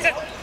He's a